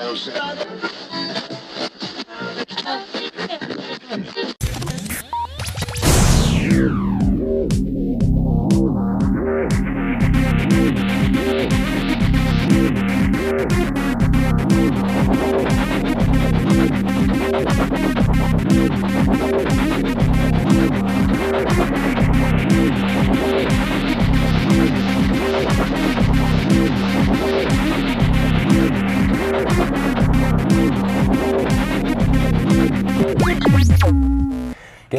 Down,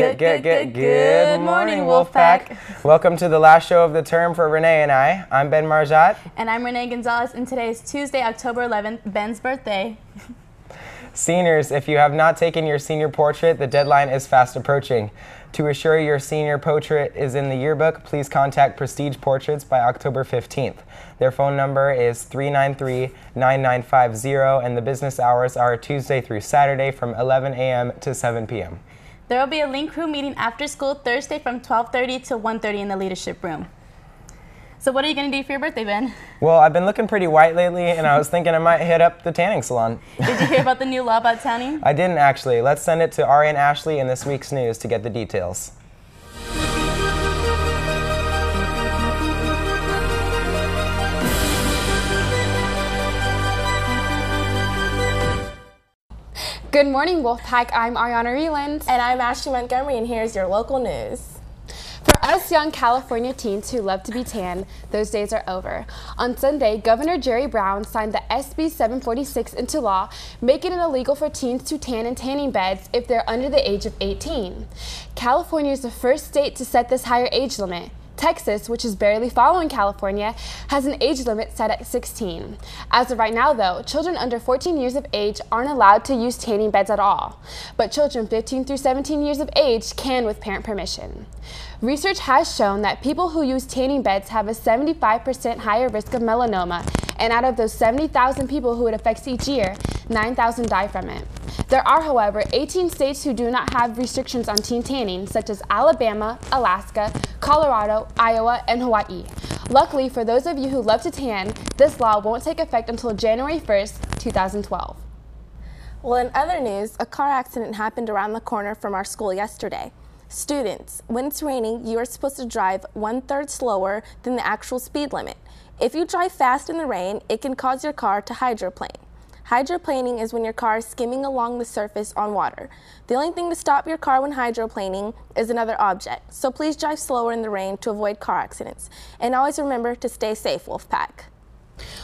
Good, good, good, good morning, Wolfpack. Welcome to the last show of the term for Renee and I. I'm Ben Marjat. And I'm Renee Gonzalez, and today is Tuesday, October 11th, Ben's birthday. Seniors, if you have not taken your senior portrait, the deadline is fast approaching. To assure your senior portrait is in the yearbook, please contact Prestige Portraits by October 15th. Their phone number is 393 9950, and the business hours are Tuesday through Saturday from 11 a.m. to 7 p.m. There will be a link crew meeting after school Thursday from 12:30 to 1:30 in the leadership room. So what are you going to do for your birthday, Ben? Well, I've been looking pretty white lately, and I was thinking I might hit up the tanning salon. Did you hear about the new law about tanning? I didn't actually. Let's send it to Ari and Ashley in this week's news to get the details. Good morning, Wolfpack. I'm Ariana Reland. And I'm Ashley Montgomery, and here's your local news. For us young California teens who love to be tan, those days are over. On Sunday, Governor Jerry Brown signed the SB 746 into law, making it illegal for teens to tan in tanning beds if they're under the age of 18. California is the first state to set this higher age limit. Texas, which is barely following California, has an age limit set at 16. As of right now, though, children under 14 years of age aren't allowed to use tanning beds at all, but children 15 through 17 years of age can with parent permission. Research has shown that people who use tanning beds have a 75% higher risk of melanoma, and out of those 70,000 people who it affects each year, 9,000 die from it. There are, however, 18 states who do not have restrictions on teen tanning, such as Alabama, Alaska, Colorado, Iowa, and Hawaii. Luckily, for those of you who love to tan, this law won't take effect until January 1st, 2012. Well, in other news, a car accident happened around the corner from our school yesterday. Students, when it's raining, you are supposed to drive one third slower than the actual speed limit. If you drive fast in the rain, it can cause your car to hydroplane. Hydroplaning is when your car is skimming along the surface on water. The only thing to stop your car when hydroplaning is another object, so please drive slower in the rain to avoid car accidents. And always remember to stay safe, Wolfpack.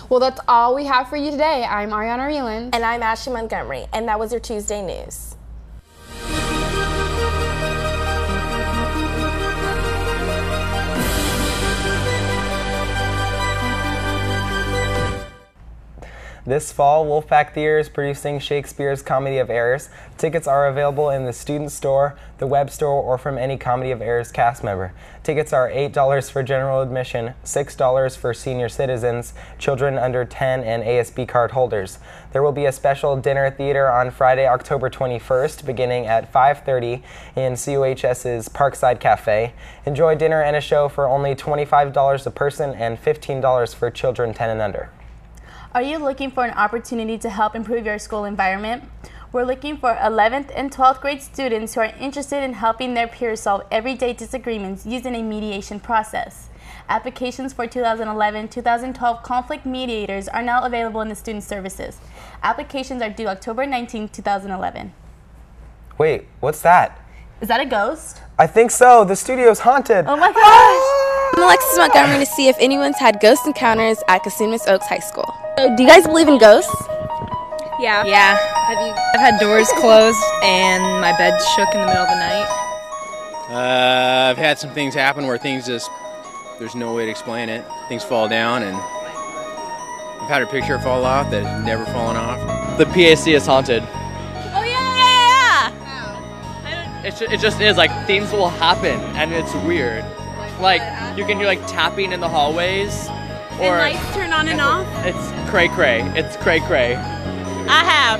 Well, that's all we have for you today. I'm Ariana Reland. And I'm Ashley Montgomery, and that was your Tuesday news. This fall, Wolfpack Theater is producing Shakespeare's Comedy of Errors. Tickets are available in the student store, the web store, or from any Comedy of Errors cast member. Tickets are $8 for general admission, $6 for senior citizens, children under 10, and ASB card holders. There will be a special dinner theater on Friday, October 21st, beginning at 5.30 in COHS's Parkside Cafe. Enjoy dinner and a show for only $25 a person and $15 for children 10 and under. Are you looking for an opportunity to help improve your school environment? We're looking for 11th and 12th grade students who are interested in helping their peers solve everyday disagreements using a mediation process. Applications for 2011-2012 conflict mediators are now available in the student services. Applications are due October 19, 2011. Wait, what's that? Is that a ghost? I think so. The studio's haunted. Oh my ah! gosh! I'm Alexis Montgomery to see if anyone's had ghost encounters at Cosumnes Oaks High School. So, do you guys believe in ghosts? Yeah. Yeah. Have you? I've had doors closed and my bed shook in the middle of the night. Uh, I've had some things happen where things just there's no way to explain it. Things fall down, and I've had a picture fall off that has never fallen off. The PAC is haunted. Oh yeah, yeah, yeah. It, it just is like things will happen, and it's weird. Like you can hear like tapping in the hallways, or and lights turn on and off. It's cray cray. It's cray cray. I have.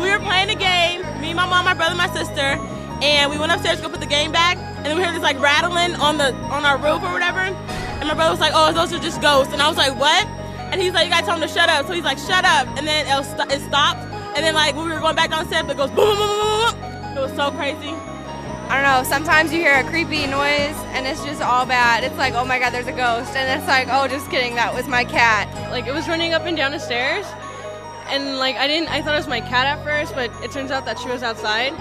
We were playing a game. Me, my mom, my brother, my sister, and we went upstairs to go put the game back. And then we heard this like rattling on the on our roof or whatever. And my brother was like, "Oh, those are just ghosts." And I was like, "What?" And he's like, you gotta tell him to shut up. So he's like, shut up, and then it, st- it stopped, and then like when we were going back on set, it goes boom, boom, boom, boom. It was so crazy. I don't know, sometimes you hear a creepy noise and it's just all bad. It's like, oh my god, there's a ghost. And it's like, oh, just kidding, that was my cat. Like, it was running up and down the stairs. And, like, I didn't, I thought it was my cat at first, but it turns out that she was outside.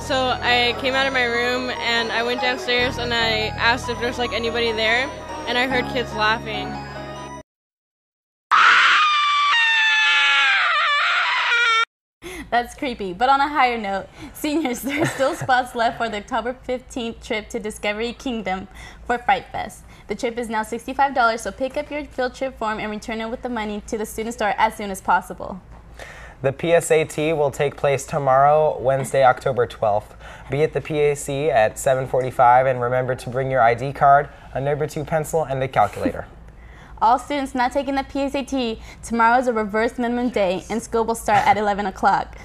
So I came out of my room and I went downstairs and I asked if there's, like, anybody there. And I heard kids laughing. That's creepy. But on a higher note, seniors, there's still spots left for the October 15th trip to Discovery Kingdom for Fright Fest. The trip is now $65, so pick up your field trip form and return it with the money to the student store as soon as possible. The PSAT will take place tomorrow, Wednesday, October 12th. Be at the PAC at 7:45 and remember to bring your ID card, a number 2 pencil, and a calculator. All students not taking the PSAT, tomorrow is a reverse minimum day and school will start at 11 o'clock.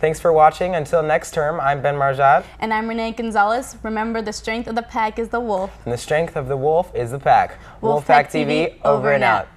Thanks for watching. Until next term, I'm Ben Marjad. And I'm Renee Gonzalez. Remember, the strength of the pack is the wolf. And the strength of the wolf is the pack. wolf Wolfpack TV, over and out.